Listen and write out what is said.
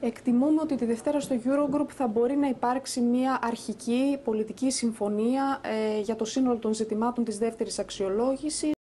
Εκτιμούμε ότι τη Δευτέρα στο Eurogroup θα μπορεί να υπάρξει μια αρχική πολιτική συμφωνία ε, για το σύνολο των ζητημάτων της δεύτερης αξιολόγησης.